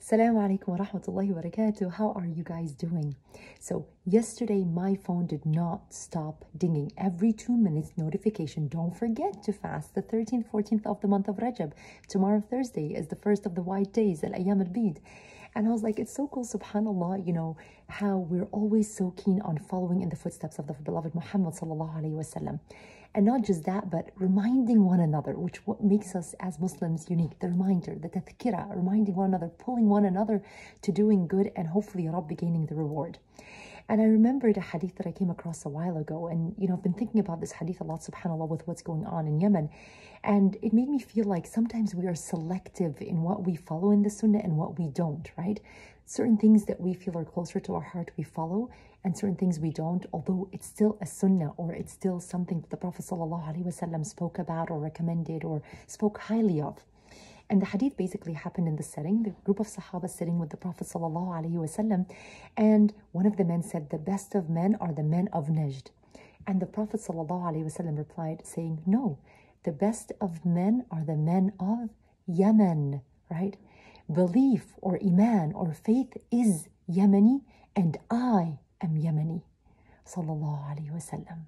Assalamu alaikum wa rahmatullahi wa barakatuh. How are you guys doing? So, yesterday my phone did not stop dinging. Every two minutes, notification. Don't forget to fast the 13th, 14th of the month of Rajab. Tomorrow, Thursday, is the first of the white days, Al Ayam al Bid. And I was like, it's so cool, subhanAllah, you know, how we're always so keen on following in the footsteps of the beloved Muhammad sallallahu alayhi wasallam. And not just that, but reminding one another, which what makes us as Muslims unique. The reminder, the tadhkira, reminding one another, pulling one another to doing good and hopefully Rabbi gaining the reward. And I remembered a hadith that I came across a while ago. And, you know, I've been thinking about this hadith a lot, subhanAllah, with what's going on in Yemen. And it made me feel like sometimes we are selective in what we follow in the sunnah and what we don't, right? Certain things that we feel are closer to our heart, we follow, and certain things we don't, although it's still a sunnah or it's still something that the Prophet ﷺ spoke about or recommended or spoke highly of. And the hadith basically happened in the setting, the group of Sahaba sitting with the Prophet wasallam, and one of the men said, the best of men are the men of Najd. And the Prophet wasallam replied saying, no, the best of men are the men of Yemen, right? Belief or iman or faith is Yemeni and I am Yemeni. Sallallahu Alaihi Wasallam.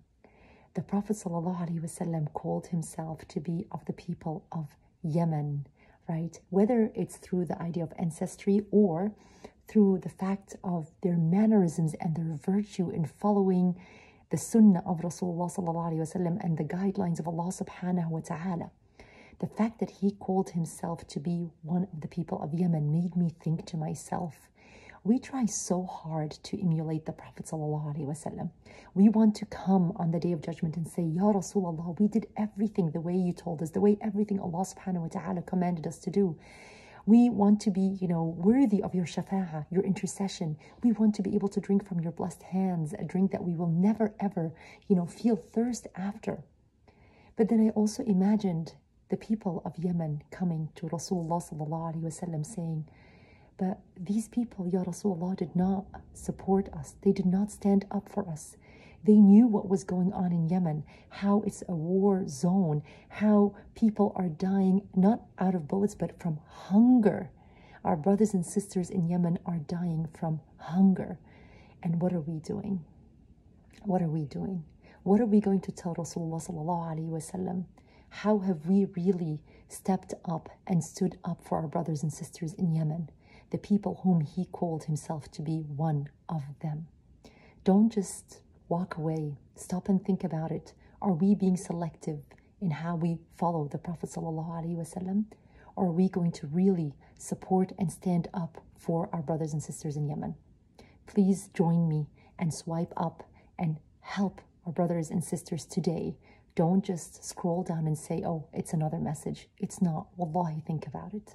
The Prophet Sallallahu Alaihi Wasallam called himself to be of the people of Yemen right? Whether it's through the idea of ancestry or through the fact of their mannerisms and their virtue in following the sunnah of Rasulullah and the guidelines of Allah subhanahu wa ta'ala. The fact that he called himself to be one of the people of Yemen made me think to myself, we try so hard to emulate the Prophet ﷺ. We want to come on the day of judgment and say, Ya Rasulullah, we did everything the way you told us, the way everything Allah subhanahu wa ta'ala commanded us to do. We want to be, you know, worthy of your shafa'ah, your intercession. We want to be able to drink from your blessed hands, a drink that we will never ever, you know, feel thirst after. But then I also imagined the people of Yemen coming to Rasulullah saying, but these people, Ya Rasulullah, did not support us. They did not stand up for us. They knew what was going on in Yemen, how it's a war zone, how people are dying not out of bullets but from hunger. Our brothers and sisters in Yemen are dying from hunger. And what are we doing? What are we doing? What are we going to tell Rasulullah? How have we really stepped up and stood up for our brothers and sisters in Yemen? The people whom he called himself to be one of them. Don't just walk away. Stop and think about it. Are we being selective in how we follow the Prophet ﷺ? Or are we going to really support and stand up for our brothers and sisters in Yemen? Please join me and swipe up and help our brothers and sisters today. Don't just scroll down and say, oh, it's another message. It's not. Wallahi, think about it.